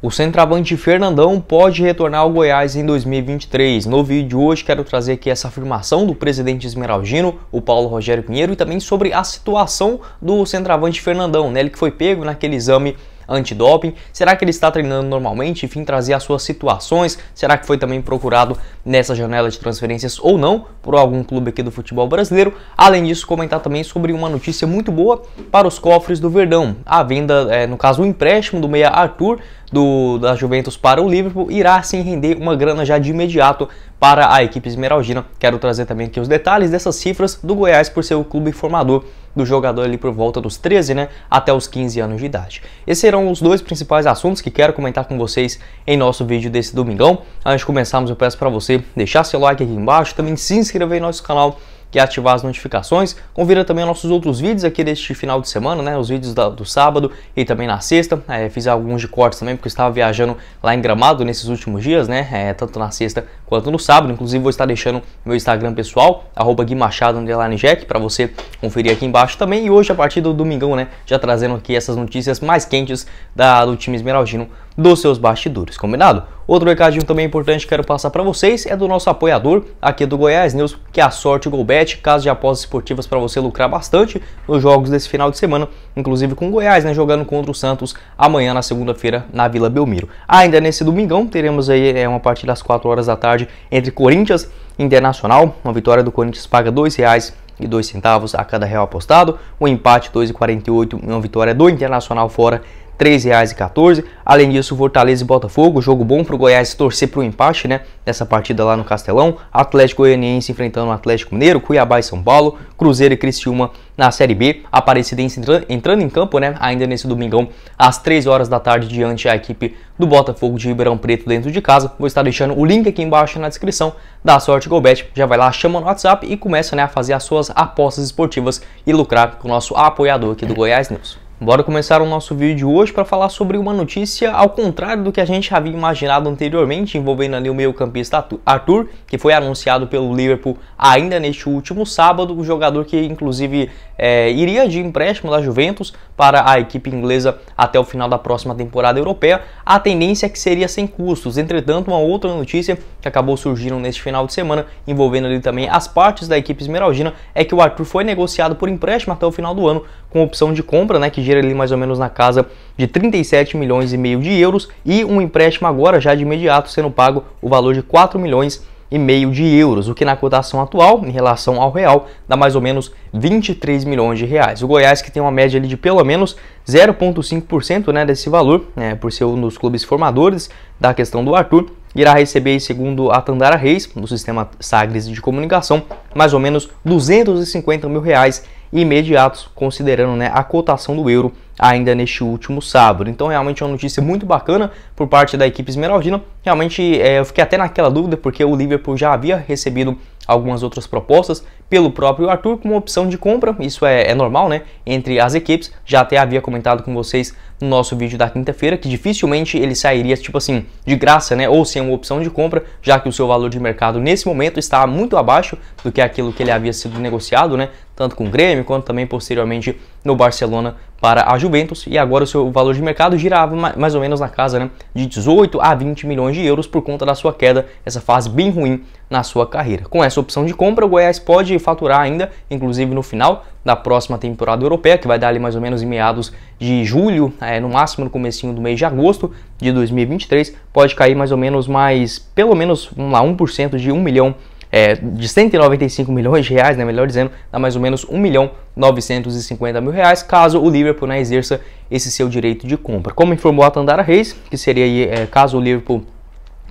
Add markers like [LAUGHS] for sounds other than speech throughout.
O centroavante Fernandão pode retornar ao Goiás em 2023. No vídeo de hoje quero trazer aqui essa afirmação do presidente esmeraldino, o Paulo Rogério Pinheiro, e também sobre a situação do centroavante Fernandão, né? ele que foi pego naquele exame antidoping? Será que ele está treinando normalmente? Enfim, trazer as suas situações. Será que foi também procurado nessa janela de transferências ou não por algum clube aqui do futebol brasileiro? Além disso, comentar também sobre uma notícia muito boa para os cofres do Verdão. A venda, é, no caso, o empréstimo do meia Arthur do, da Juventus para o Liverpool irá sim render uma grana já de imediato para a equipe esmeraldina. Quero trazer também aqui os detalhes dessas cifras do Goiás por ser o clube formador do jogador ali por volta dos 13, né, até os 15 anos de idade. Esses serão os dois principais assuntos que quero comentar com vocês em nosso vídeo desse domingão. Antes de começarmos, eu peço para você deixar seu like aqui embaixo, também se inscrever no nosso canal que é ativar as notificações. Confira também nossos outros vídeos aqui deste final de semana, né? Os vídeos da, do sábado e também na sexta. É, fiz alguns de cortes também, porque eu estava viajando lá em Gramado nesses últimos dias, né? É, tanto na sexta quanto no sábado. Inclusive vou estar deixando meu Instagram pessoal, arroba Gui Machado Jack, para você conferir aqui embaixo também. E hoje, a partir do domingão, né? Já trazendo aqui essas notícias mais quentes da, do time esmeraldino dos seus bastidores, combinado? Outro recadinho também importante que quero passar para vocês é do nosso apoiador aqui do Goiás News, que é a Sorte Golbet, casa de apostas esportivas para você lucrar bastante nos jogos desse final de semana, inclusive com o Goiás, né, jogando contra o Santos amanhã na segunda-feira na Vila Belmiro. Ainda nesse domingão teremos aí é, uma partida às 4 horas da tarde entre Corinthians e Internacional, uma vitória do Corinthians paga R$ reais e dois centavos a cada real apostado, um empate 2,48 e uma vitória do Internacional fora R$ 3,14. Além disso, Fortaleza e Botafogo, jogo bom para o Goiás torcer para o empate, né? Nessa partida lá no Castelão. Atlético Goianiense enfrentando o Atlético Mineiro, Cuiabá e São Paulo, Cruzeiro e Criciúma na Série B. Aparecidense entrando, em campo, né? Ainda nesse domingão, às 3 horas da tarde, diante a equipe do Botafogo de Ribeirão Preto dentro de casa. Vou estar deixando o link aqui embaixo na descrição da Sorte Golbet. Já vai lá, chama no WhatsApp e começa né, a fazer as suas apostas esportivas e lucrar com o nosso apoiador aqui do Goiás News. Bora começar o nosso vídeo hoje para falar sobre uma notícia ao contrário do que a gente havia imaginado anteriormente, envolvendo ali o meio-campista Arthur, que foi anunciado pelo Liverpool ainda neste último sábado, o jogador que inclusive é, iria de empréstimo da Juventus para a equipe inglesa até o final da próxima temporada europeia. A tendência é que seria sem custos. Entretanto, uma outra notícia que acabou surgindo neste final de semana, envolvendo ali também as partes da equipe esmeraldina, é que o Arthur foi negociado por empréstimo até o final do ano, com opção de compra, né, que gira ali mais ou menos na casa de 37 milhões e meio de euros e um empréstimo agora já de imediato sendo pago o valor de 4 milhões e meio de euros, o que na cotação atual, em relação ao real, dá mais ou menos 23 milhões de reais. O Goiás que tem uma média ali de pelo menos 0,5% né, desse valor, né, por ser um dos clubes formadores da questão do Arthur, irá receber, segundo a Tandara Reis, do sistema Sagres de comunicação, mais ou menos 250 mil reais imediatos, considerando né, a cotação do euro ainda neste último sábado. Então, realmente é uma notícia muito bacana por parte da equipe esmeraldina. Realmente, é, eu fiquei até naquela dúvida, porque o Liverpool já havia recebido algumas outras propostas pelo próprio Arthur como opção de compra. Isso é, é normal, né? Entre as equipes. Já até havia comentado com vocês no nosso vídeo da quinta-feira que dificilmente ele sairia, tipo assim, de graça, né? Ou sem uma opção de compra, já que o seu valor de mercado nesse momento está muito abaixo do que aquilo que ele havia sido negociado, né? Tanto com o Grêmio quanto também posteriormente no Barcelona para a Juventus e agora o seu valor de mercado girava mais ou menos na casa né, de 18 a 20 milhões de euros por conta da sua queda, essa fase bem ruim na sua carreira. Com essa opção de compra, o Goiás pode faturar ainda, inclusive no final da próxima temporada europeia, que vai dar ali mais ou menos em meados de julho, é, no máximo no comecinho do mês de agosto de 2023, pode cair mais ou menos mais, pelo menos, vamos lá, 1% de 1 milhão é, de 195 milhões de reais, né, melhor dizendo, dá mais ou menos 1 milhão 950 mil reais, caso o Liverpool né, exerça esse seu direito de compra. Como informou a Tandara Reis, que seria é, caso o Liverpool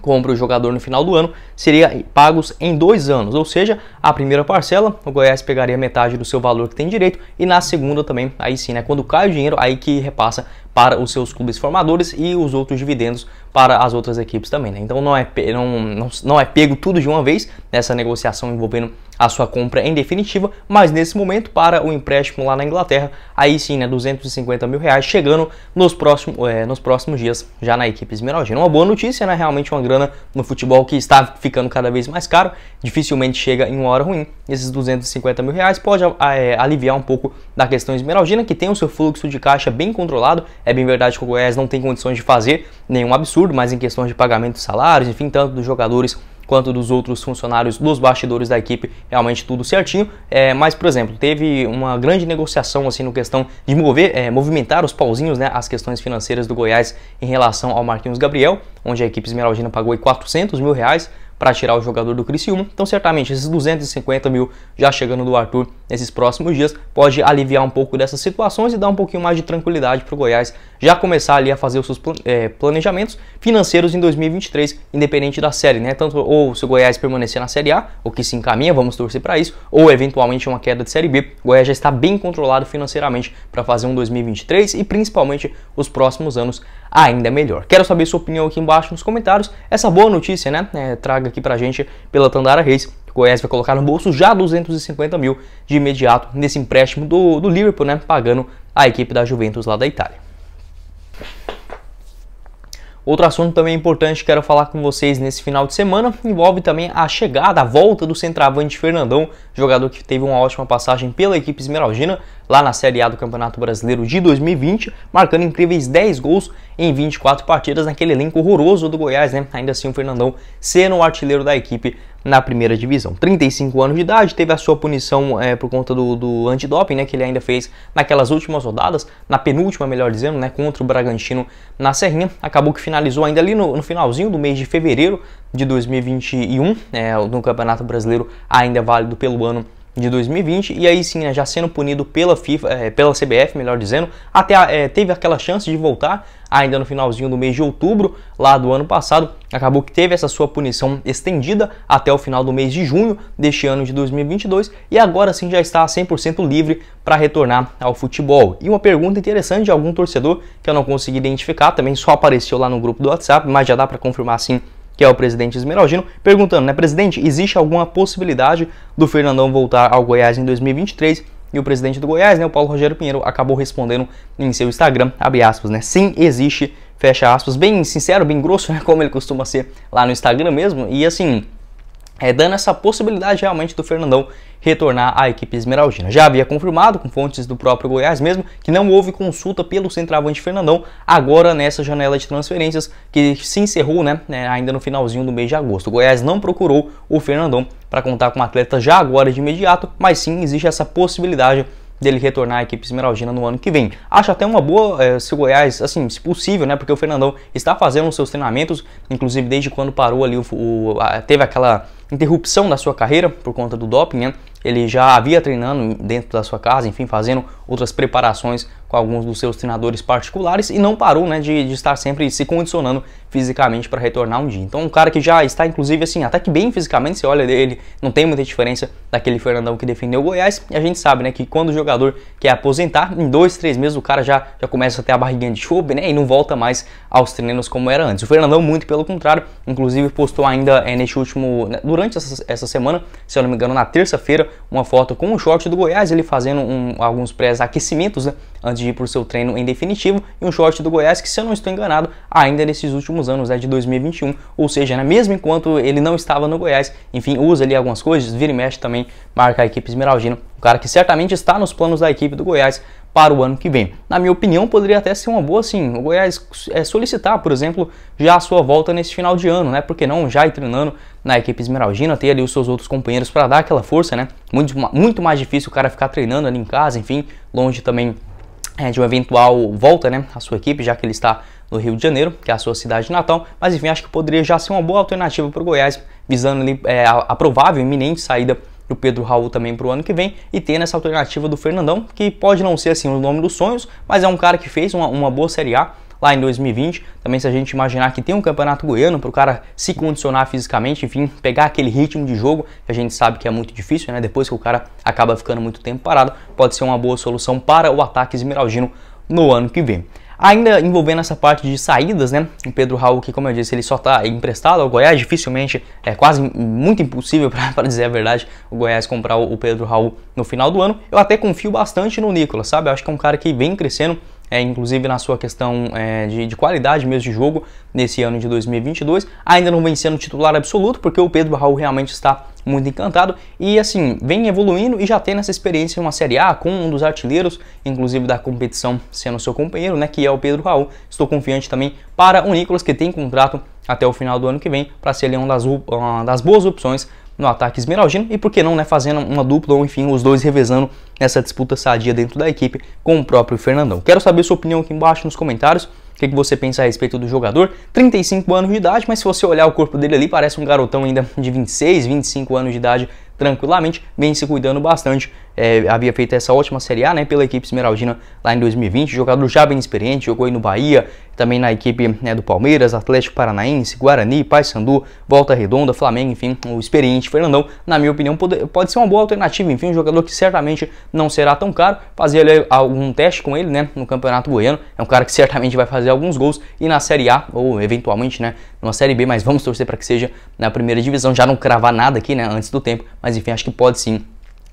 compra o jogador no final do ano, seria pagos em dois anos, ou seja, a primeira parcela, o Goiás pegaria metade do seu valor que tem direito, e na segunda também, aí sim, né, quando cai o dinheiro, aí que repassa para os seus clubes formadores e os outros dividendos para as outras equipes também. Né? Então não é, não, não, não é pego tudo de uma vez nessa negociação envolvendo a sua compra em definitiva, mas nesse momento para o empréstimo lá na Inglaterra, aí sim, né, 250 mil reais, chegando nos próximos, é, nos próximos dias já na equipe esmeraldina. Uma boa notícia, né, realmente uma grana no futebol que está ficando cada vez mais caro, dificilmente chega em uma hora ruim. Esses 250 mil reais pode é, aliviar um pouco da questão esmeraldina, que tem o seu fluxo de caixa bem controlado. É bem verdade que o Goiás não tem condições de fazer nenhum absurdo, mas em questões de pagamento de salários, enfim, tanto dos jogadores quanto dos outros funcionários dos bastidores da equipe, realmente tudo certinho. É, mas, por exemplo, teve uma grande negociação assim no questão de mover, é, movimentar os pauzinhos, né, as questões financeiras do Goiás em relação ao Marquinhos Gabriel, onde a equipe esmeraldina pagou 400 mil reais para tirar o jogador do Criciúma. Então, certamente, esses 250 mil já chegando do Arthur nesses próximos dias pode aliviar um pouco dessas situações e dar um pouquinho mais de tranquilidade para o Goiás já começar ali a fazer os seus é, planejamentos financeiros em 2023, independente da série, né? Tanto ou se o Goiás permanecer na Série A, o que se encaminha, vamos torcer para isso, ou eventualmente uma queda de Série B. O Goiás já está bem controlado financeiramente para fazer um 2023 e principalmente os próximos anos ainda melhor. Quero saber sua opinião aqui embaixo nos comentários. Essa boa notícia, né? É, traga aqui pra gente pela Tandara Reis. O Goiás vai colocar no bolso já 250 mil de imediato nesse empréstimo do, do Liverpool, né? Pagando a equipe da Juventus lá da Itália. Outro assunto também importante que quero falar com vocês nesse final de semana envolve também a chegada, a volta do centroavante Fernandão, jogador que teve uma ótima passagem pela equipe esmeraldina lá na Série A do Campeonato Brasileiro de 2020, marcando incríveis 10 gols em 24 partidas naquele elenco horroroso do Goiás, né? Ainda assim o Fernandão sendo o artilheiro da equipe na primeira divisão. 35 anos de idade, teve a sua punição é, por conta do, do antidoping, né, que ele ainda fez naquelas últimas rodadas, na penúltima, melhor dizendo, né, contra o Bragantino na Serrinha. Acabou que finalizou ainda ali no, no finalzinho do mês de fevereiro de 2021, é, no Campeonato Brasileiro ainda válido pelo ano de 2020 e aí sim, né, já sendo punido pela FIFA, é, pela CBF, melhor dizendo, até é, teve aquela chance de voltar ainda no finalzinho do mês de outubro lá do ano passado, acabou que teve essa sua punição estendida até o final do mês de junho deste ano de 2022 e agora sim já está 100% livre para retornar ao futebol. E uma pergunta interessante de algum torcedor que eu não consegui identificar, também só apareceu lá no grupo do WhatsApp, mas já dá para confirmar sim que é o presidente Esmeraldino, perguntando, né, presidente, existe alguma possibilidade do Fernandão voltar ao Goiás em 2023? E o presidente do Goiás, né, o Paulo Rogério Pinheiro, acabou respondendo em seu Instagram, abre aspas, né, sim, existe, fecha aspas, bem sincero, bem grosso, né, como ele costuma ser lá no Instagram mesmo, e assim, é, dando essa possibilidade realmente do Fernandão retornar à equipe esmeraldina. Já havia confirmado com fontes do próprio Goiás mesmo que não houve consulta pelo centroavante Fernandão agora nessa janela de transferências que se encerrou né, né ainda no finalzinho do mês de agosto. O Goiás não procurou o Fernandão para contar com o atleta já agora de imediato, mas sim existe essa possibilidade dele retornar à equipe esmeraldina no ano que vem. Acho até uma boa é, se o Goiás, assim, se possível, né? Porque o Fernandão está fazendo os seus treinamentos, inclusive desde quando parou ali, o, o a, teve aquela interrupção da sua carreira por conta do doping, né? Ele já havia treinando dentro da sua casa, enfim, fazendo outras preparações com alguns dos seus treinadores particulares e não parou né, de, de estar sempre se condicionando fisicamente para retornar um dia. Então, um cara que já está, inclusive, assim, até que bem fisicamente, você olha dele, não tem muita diferença daquele Fernandão que defendeu o Goiás. E a gente sabe né, que quando o jogador quer aposentar, em dois, três meses o cara já, já começa a ter a barriguinha de chope né, e não volta mais aos treinos como era antes. O Fernandão, muito pelo contrário, inclusive postou ainda é, neste último, né, durante essa, essa semana, se eu não me engano, na terça-feira, uma foto com o short do Goiás, ele fazendo um, alguns pré-aquecimentos né, antes de ir para o seu treino em definitivo, e um short do Goiás que, se eu não estou enganado, ainda nesses últimos anos, né, de 2021, ou seja, né, mesmo enquanto ele não estava no Goiás, enfim, usa ali algumas coisas, vira e mexe também, marca a equipe esmeraldina, o cara que certamente está nos planos da equipe do Goiás para o ano que vem. Na minha opinião, poderia até ser uma boa, sim, o Goiás é, solicitar, por exemplo, já a sua volta nesse final de ano, né? Porque não já ir treinando na equipe esmeraldina, ter ali os seus outros companheiros para dar aquela força, né? Muito, muito mais difícil o cara ficar treinando ali em casa, enfim, longe também é, de uma eventual volta, né? A sua equipe, já que ele está no Rio de Janeiro, que é a sua cidade natal, mas enfim, acho que poderia já ser uma boa alternativa para o Goiás, visando ali é, a, a provável iminente saída do Pedro Raul também para o ano que vem e ter essa alternativa do Fernandão, que pode não ser assim o nome dos sonhos, mas é um cara que fez uma, uma boa Série A lá em 2020. Também se a gente imaginar que tem um campeonato goiano para o cara se condicionar fisicamente, enfim, pegar aquele ritmo de jogo que a gente sabe que é muito difícil, né? Depois que o cara acaba ficando muito tempo parado, pode ser uma boa solução para o ataque esmeraldino no ano que vem. Ainda envolvendo essa parte de saídas, né? O Pedro Raul, que como eu disse, ele só está emprestado ao Goiás, dificilmente, é quase muito impossível, [LAUGHS] para dizer a verdade, o Goiás comprar o Pedro Raul no final do ano. Eu até confio bastante no Nicolas, sabe? Eu acho que é um cara que vem crescendo é, inclusive na sua questão é, de, de, qualidade mesmo de jogo nesse ano de 2022. Ainda não vem sendo titular absoluto, porque o Pedro Raul realmente está muito encantado e assim, vem evoluindo e já tem essa experiência em uma Série A com um dos artilheiros, inclusive da competição sendo seu companheiro, né, que é o Pedro Raul. Estou confiante também para o Nicolas, que tem contrato até o final do ano que vem, para ser uma das, uma das boas opções no ataque esmeraldino e por que não, né, fazendo uma dupla ou enfim, os dois revezando nessa disputa sadia dentro da equipe com o próprio Fernandão. Quero saber sua opinião aqui embaixo nos comentários. O que, você pensa a respeito do jogador? 35 anos de idade, mas se você olhar o corpo dele ali, parece um garotão ainda de 26, 25 anos de idade tranquilamente, vem se cuidando bastante. É, havia feito essa ótima Série A né, pela equipe Esmeraldina lá em 2020, jogador já bem experiente, jogou aí no Bahia, também na equipe né, do Palmeiras, Atlético Paranaense, Guarani, Paysandu, Volta Redonda, Flamengo, enfim, o experiente Fernandão, na minha opinião, pode, pode ser uma boa alternativa, enfim, um jogador que certamente não será tão caro, fazer ali algum teste com ele né, no Campeonato Goiano, é um cara que certamente vai fazer alguns gols. E na Série A, ou eventualmente né, numa Série B, mas vamos torcer para que seja na primeira divisão, já não cravar nada aqui né, antes do tempo, mas enfim, acho que pode sim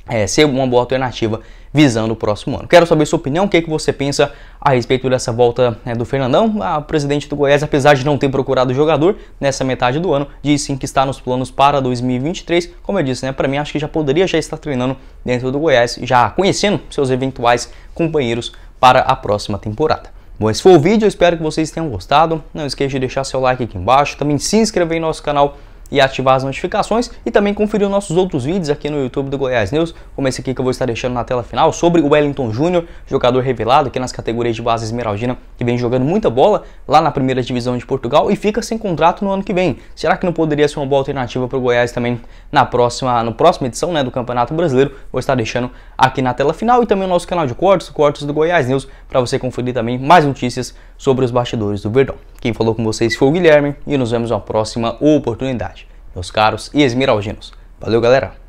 é, ser uma boa alternativa visando o próximo ano. Quero saber sua opinião, o que, é que você pensa a respeito dessa volta né, do Fernandão. A presidente do Goiás, apesar de não ter procurado jogador nessa metade do ano, disse sim que está nos planos para 2023. Como eu disse, né, para mim acho que já poderia já estar treinando dentro do Goiás, já conhecendo seus eventuais companheiros para a próxima temporada. Bom, esse foi o vídeo, eu espero que vocês tenham gostado. Não esqueça de deixar seu like aqui embaixo, também se inscrever no nosso canal e ativar as notificações e também conferir nossos outros vídeos aqui no YouTube do Goiás News, como esse aqui que eu vou estar deixando na tela final, sobre o Wellington Júnior, jogador revelado aqui nas categorias de base esmeraldina, que vem jogando muita bola lá na primeira divisão de Portugal e fica sem contrato no ano que vem. Será que não poderia ser uma boa alternativa para o Goiás também na próxima, na próxima edição né, do Campeonato Brasileiro? Vou estar deixando aqui na tela final e também o nosso canal de cortes, cortes do Goiás News, para você conferir também mais notícias sobre os bastidores do Verdão. Quem falou com vocês foi o Guilherme e nos vemos na próxima oportunidade meus caros e esmeraldinos. Valeu, galera!